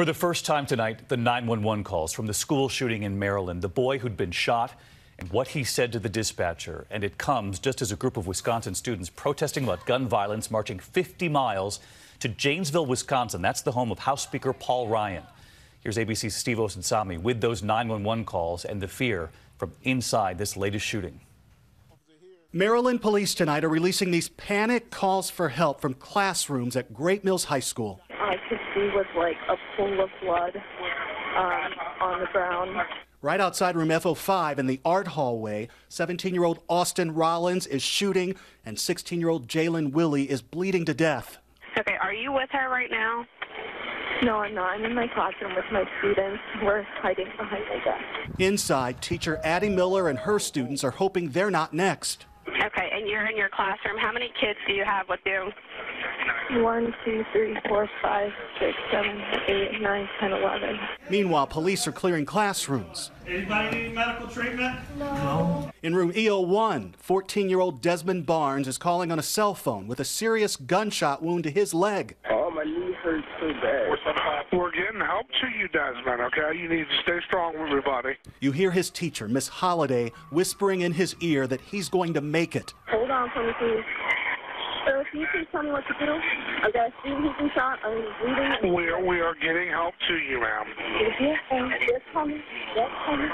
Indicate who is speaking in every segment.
Speaker 1: For the first time tonight, the 911 calls from the school shooting in Maryland, the boy who'd been shot and what he said to the dispatcher. And it comes just as a group of Wisconsin students protesting about gun violence marching 50 miles to Janesville, Wisconsin. That's the home of House Speaker Paul Ryan. Here's ABC's Steve Osunsami with those 911 calls and the fear from inside this latest shooting.
Speaker 2: Maryland police tonight are releasing these panic calls for help from classrooms at Great Mills High School.
Speaker 3: I could see was like a pool of blood um, on the ground.
Speaker 2: Right outside room F05 in the art hallway, 17 year old Austin Rollins is shooting, and 16 year old Jaelynn Willey is bleeding to death.
Speaker 4: Okay, are you with her right now?
Speaker 3: No, I'm not. I'm in my classroom with my students. We're hiding behind my desk.
Speaker 2: Inside, teacher Addie Miller and her students are hoping they're not next.
Speaker 4: Okay, and you're in your classroom. How many kids do you have with you?
Speaker 3: One, two, three, four, five, six, seven, eight, nine, ten, eleven.
Speaker 2: Meanwhile, police are clearing classrooms.
Speaker 5: Anybody need medical treatment? No.
Speaker 2: In room EO1, 14 year old Desmond Barnes is calling on a cell phone with a serious gunshot wound to his leg.
Speaker 6: Oh, my knee hurts so bad.
Speaker 7: We're getting help to you, Desmond, okay? You need to stay strong, with everybody.
Speaker 2: You hear his teacher, Miss Holliday, whispering in his ear that he's going to make it.
Speaker 3: Hold on for me, please. Sir, can you please tell me what to do? I got a student who's been shot. I'm bleeding.
Speaker 7: We are, we are getting help to you, ma'am.
Speaker 3: Yes, ma'am. Yes, coming. Yes, coming.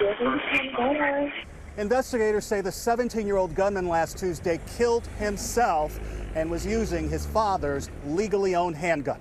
Speaker 3: Yes, coming. Don't worry.
Speaker 2: Investigators say the 17 year old gunman last Tuesday killed himself and was using his father's legally owned handgun.